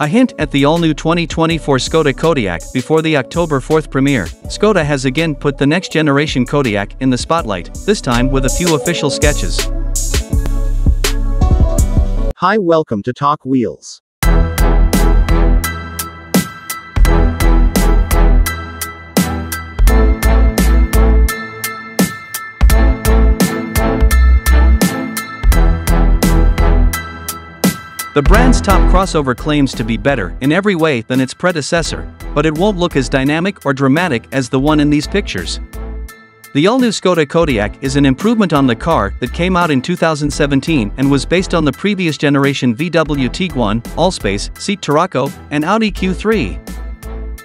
A hint at the all-new 2024 Skoda Kodiaq before the October 4th premiere. Skoda has again put the next-generation Kodiaq in the spotlight, this time with a few official sketches. Hi welcome to Talk Wheels. The brand's top crossover claims to be better in every way than its predecessor, but it won't look as dynamic or dramatic as the one in these pictures. The all-new Skoda Kodiaq is an improvement on the car that came out in 2017 and was based on the previous generation VW Tiguan, Allspace, Seat Tarraco, and Audi Q3.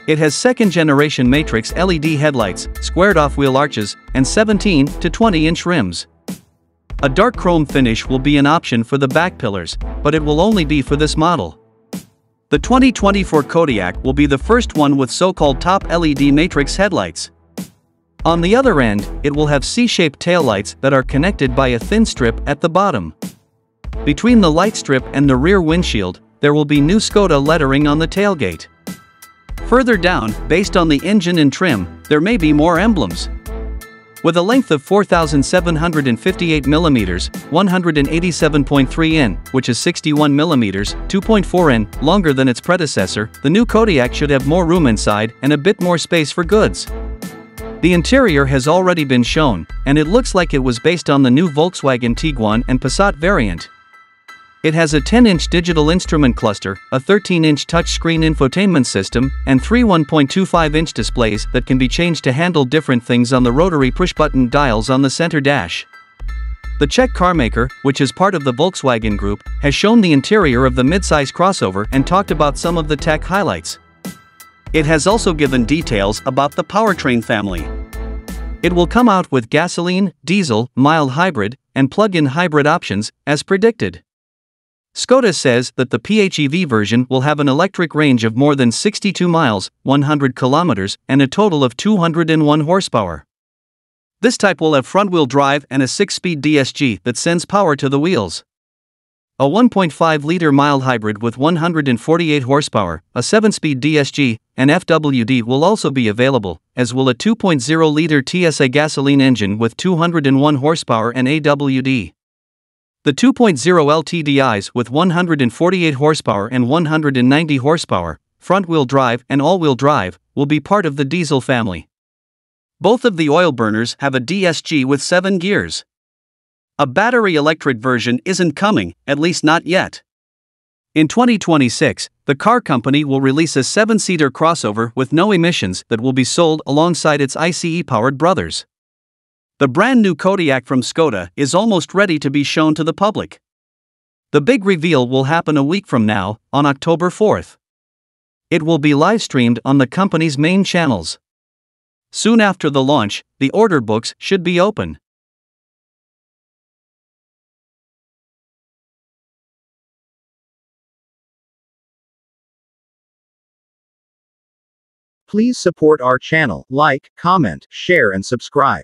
It has second-generation matrix LED headlights, squared-off wheel arches, and 17 to 20-inch rims. A dark chrome finish will be an option for the back pillars, but it will only be for this model. The 2024 Kodiaq will be the first one with so-called top LED matrix headlights. On the other end, it will have C-shaped taillights that are connected by a thin strip at the bottom. Between the light strip and the rear windshield, there will be new Skoda lettering on the tailgate. Further down, based on the engine and trim, there may be more emblems. With a length of 4,758 mm, 187.3 in, which is 61 mm, 2.4 in, longer than its predecessor, the new Kodiaq should have more room inside and a bit more space for goods. The interior has already been shown, and it looks like it was based on the new Volkswagen Tiguan and Passat variant. It has a 10-inch digital instrument cluster, a 13-inch touchscreen infotainment system, and three 1.25-inch displays that can be changed to handle different things on the rotary push-button dials on the center dash. The Czech carmaker, which is part of the Volkswagen Group, has shown the interior of the midsize crossover and talked about some of the tech highlights. It has also given details about the powertrain family. It will come out with gasoline, diesel, mild hybrid, and plug-in hybrid options, as predicted. Skoda says that the PHEV version will have an electric range of more than 62 miles, 100 kilometers, and a total of 201 horsepower. This type will have front-wheel drive and a 6-speed DSG that sends power to the wheels. A 1.5-liter mild hybrid with 148 horsepower, a 7-speed DSG, and FWD will also be available, as will a 2.0-liter TSI gasoline engine with 201 horsepower and AWD. The 2.0 LTDIs with 148 horsepower and 190 horsepower, front-wheel drive and all-wheel drive, will be part of the diesel family. Both of the oil burners have a DSG with 7 gears. A battery electric version isn't coming, at least not yet. In 2026, the car company will release a 7-seater crossover with no emissions that will be sold alongside its ICE-powered brothers. The brand new Kodiaq from Skoda is almost ready to be shown to the public. The big reveal will happen a week from now, on October 4th. It will be live streamed on the company's main channels. Soon after the launch, the order books should be open. Please support our channel, like, comment, share and subscribe.